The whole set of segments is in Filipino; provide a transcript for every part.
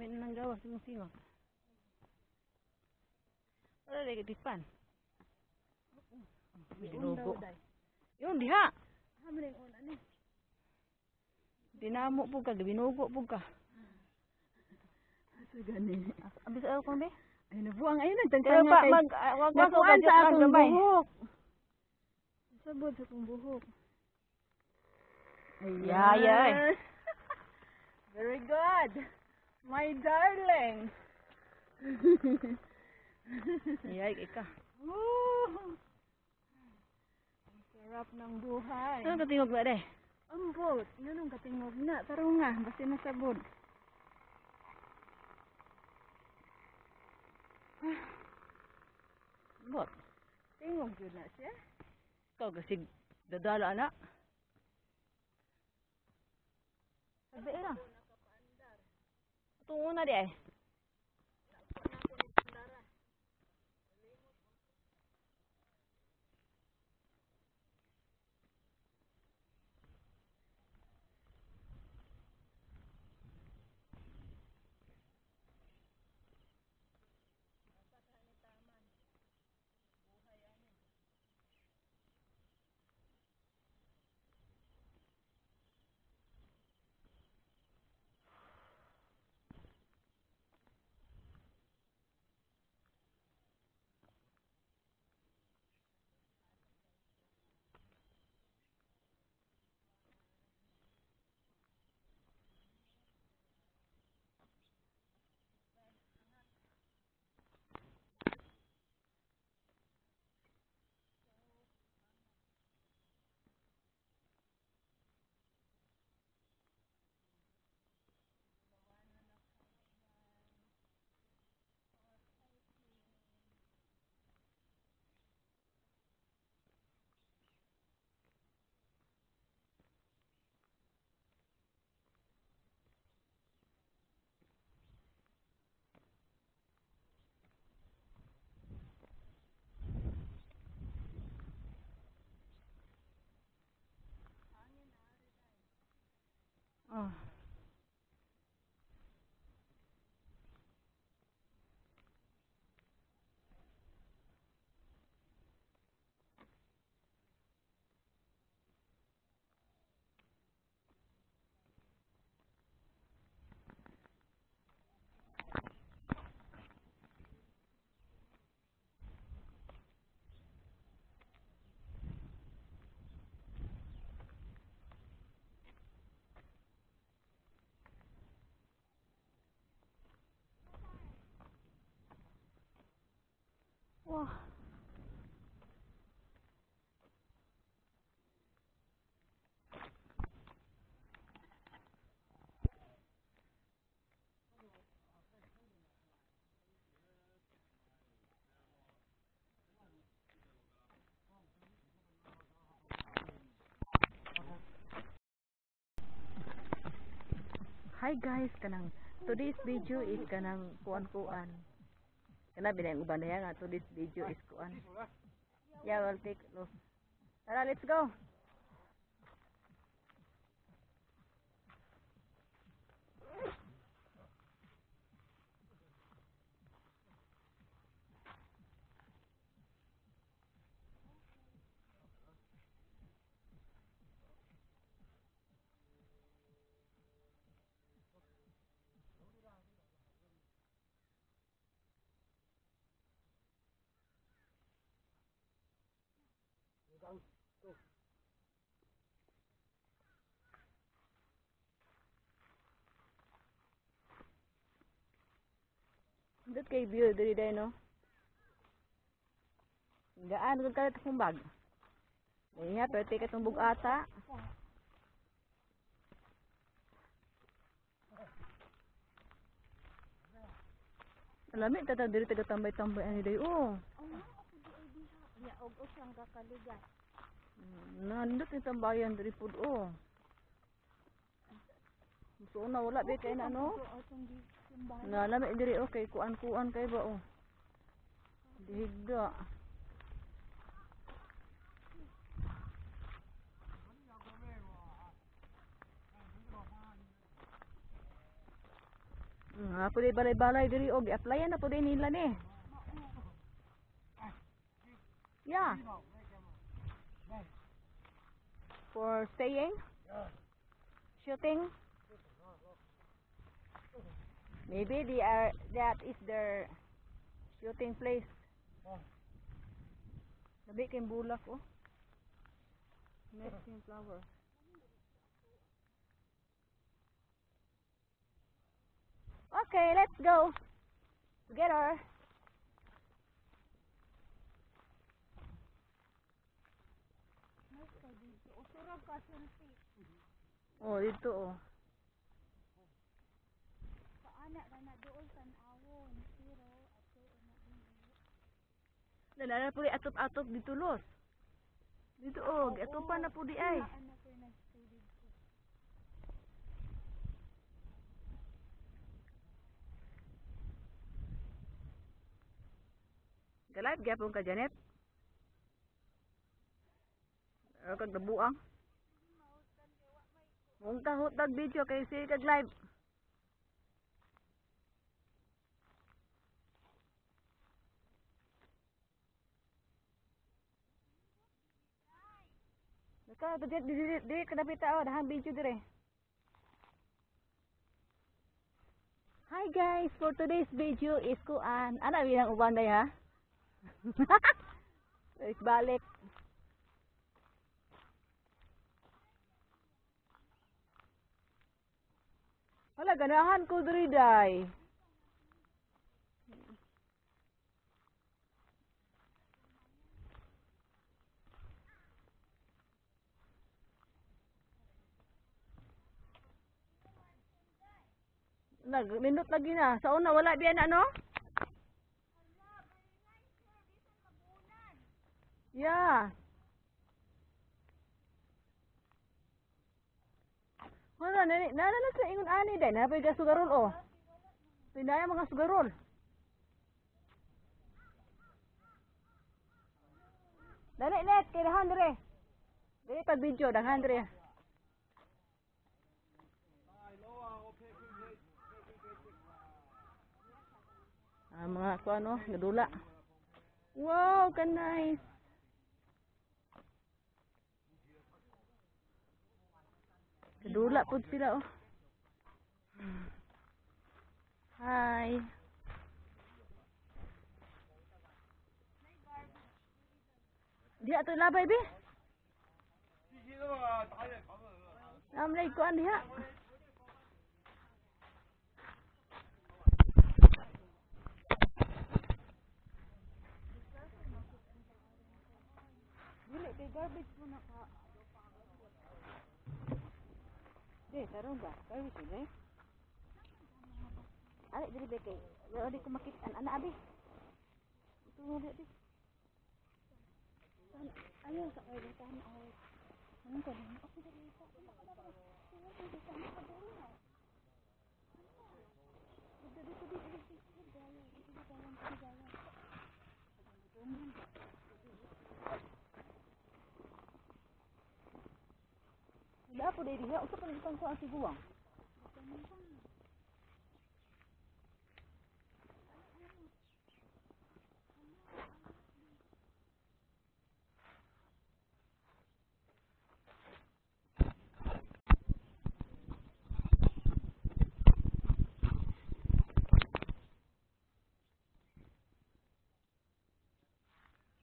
May nang gawa sa mga singot. Wala lagi tipan. Binugo. Yun, diha. Hamaling una ni. Dinamo po ka, binugo po ka. Asa gani? Abis ako kong be. Ay nabuang ayun Pero nagtangkang pa, kay. ah, Nakuan ka sa akong buhok. Sabod sa akong buhok. Yeah, yeah. Very good. My darling. Yay, ika. Woo! Ang sarap ng buhay. Ano ka tingog ba de? Ambot. Ganun katingog na. Tarunga. Basta nasabod. Bot. Tingog yun na siya. Ikaw kasi dadala na. Sabi na. Tungo na Oh. Wah. Hi guys, kanang today's video is kanang kuan-kuan. Kana binay uban niya nga today's video is kuan. Yeah, we'll take look. Tara, let's go. Dito kay view diri day no. Gaan gud ka itong bag. Iya, pwede ka itong bugata. Alamit tata diri taga tambay-tambay ani day oh. Ya, og usang kakaligat. Nandot yung tambayan diri pud oh. So na wala ba kay na no? Simbahan. Nalami diri okay kuan-kuan kay ba oh. Dihigda. Nga di balay-balay diri og i-applyan na din nila ni. Yeah. For staying? Shooting? Maybe they are uh, that is their shooting place. Labi kay bulak oh. Nesting flower. Okay, let's go. Together. Oh, dito oh. Sa anak ka na doon sa awon. Pero ato na. Nalala po atop-atop dito los. Dito oh, atopan na po di ay. Galat gyapon ka Janet. Kag nabuang? Mong tahot tag video kay sige kag live. Naka, di di di di kadapit tao dahang video dire. Hi guys, for today's video is kuan. Ana bilang uban day ha? Balik Wala ganahan ko diri day. Nag minute lagi na. Sa una wala biyan ano? Yeah. Wala na na na ingon ani day na pay sugarol oh. Pinaya mga sugarol. Dali net kay dahan dire. Dili pag video dahan dire. Ah, mga ko ano, nadula. Wow, ka nice. Kadula po sila oh. Hi. Diha to labay be. Namlay ko an diha. Dili kay garbage mo na ka. Di, tarong ba? Garbage mo eh. Ali, dili ba kay? Wala ko makita. An ana abi. Ito mo di. Ayaw sa sa anak ako. Ano ka din? Ako anak ko ko dito ko. Dito dito dito dito dito gaya. Dito dito gaya. Dito gaya. Wala po dai diha. Usa pa ni ko ang siguang.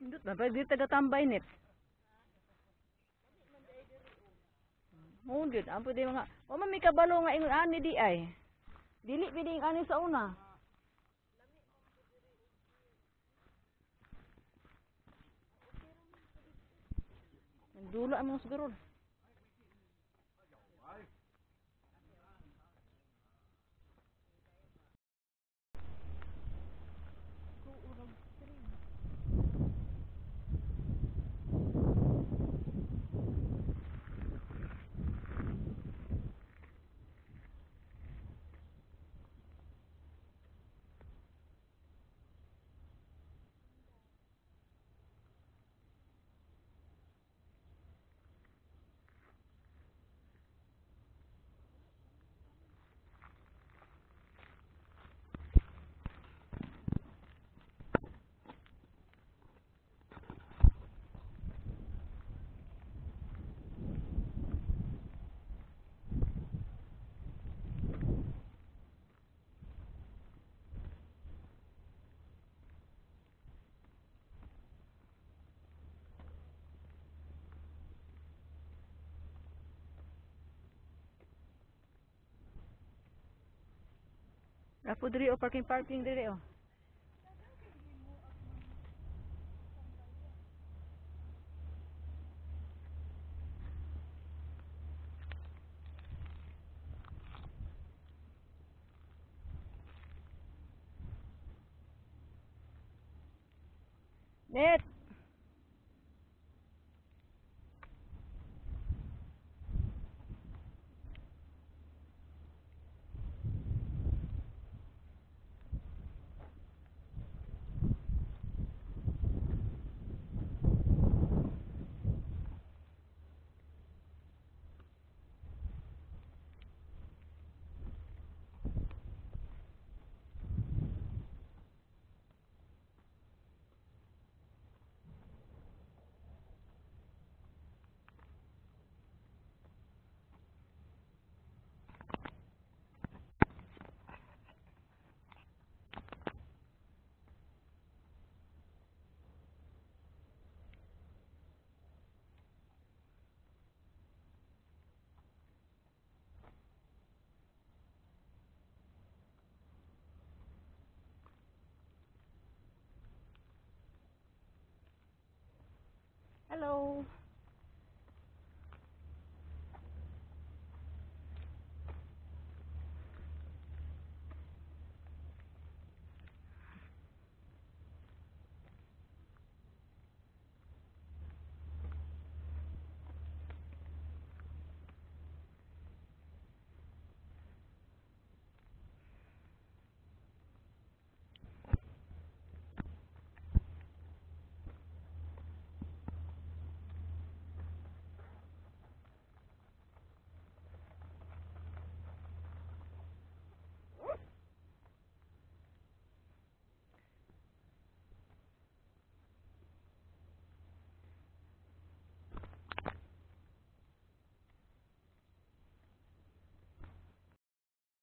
Indot net. Mundit, ang mga, o man may kabalo nga ingon ani di ay. Dili pwede yung ani sa una. Nagdula ang mga sugarol. Apo diri o parking parking diri o. Net. Hello.